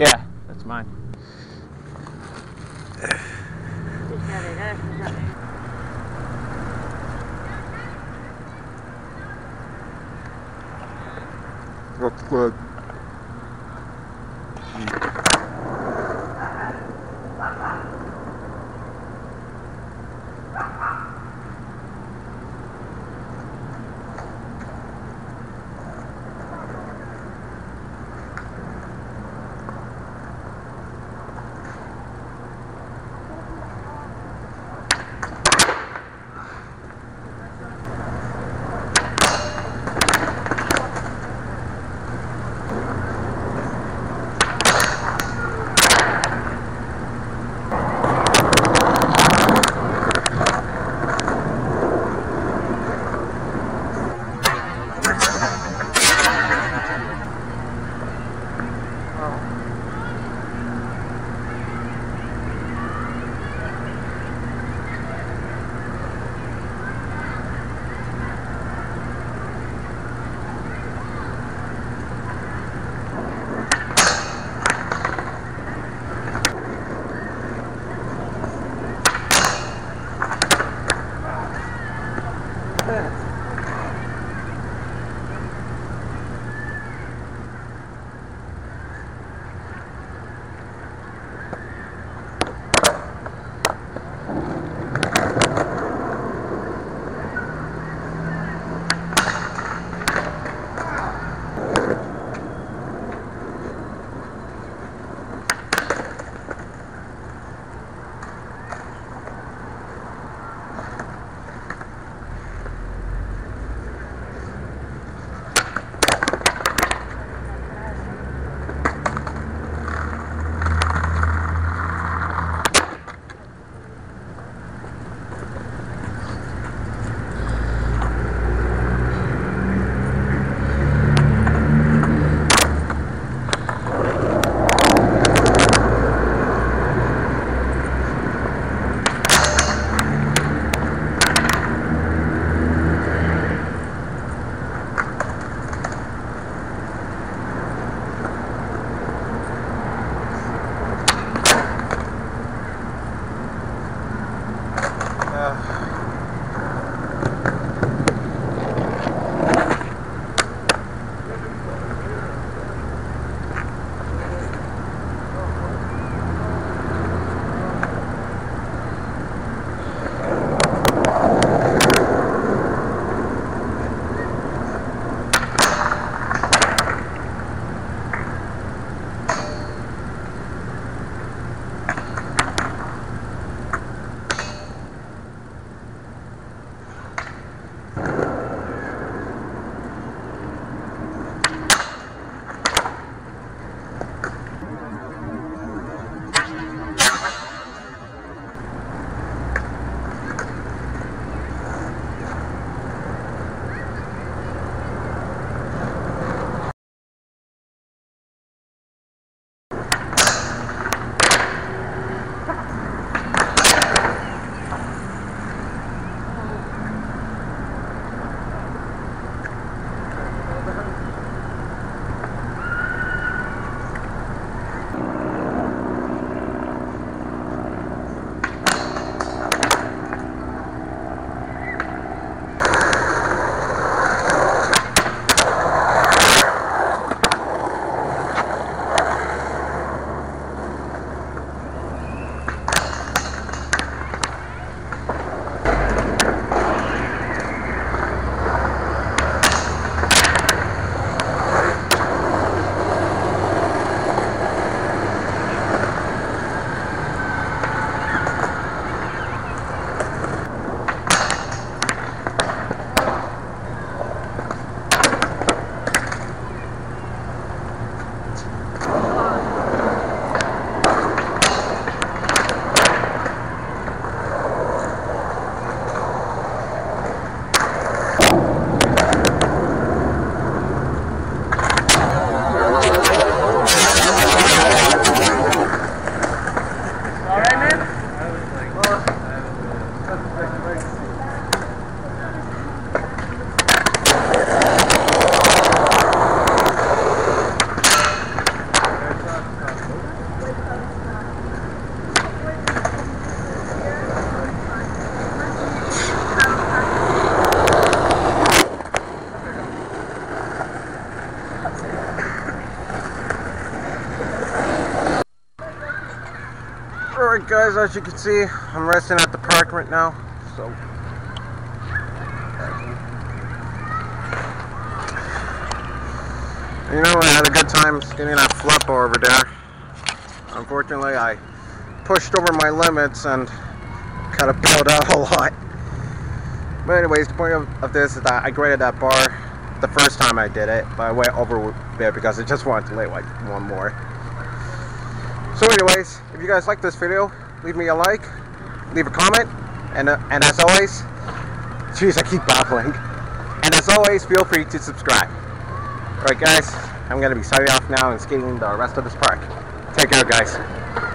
Yeah, that's mine. That's for good. guys, as you can see, I'm resting at the park right now. So, you know, I had a good time skinning that flip over there. Unfortunately, I pushed over my limits and kind of bailed out a lot. But anyways, the point of, of this is that I grinded that bar the first time I did it, but I went over bit because I just wanted to lay like one more. So anyways, if you guys like this video, leave me a like, leave a comment, and, uh, and as always, jeez, I keep babbling. And as always, feel free to subscribe. Alright guys, I'm going to be signing off now and skating the rest of this park. Take care guys.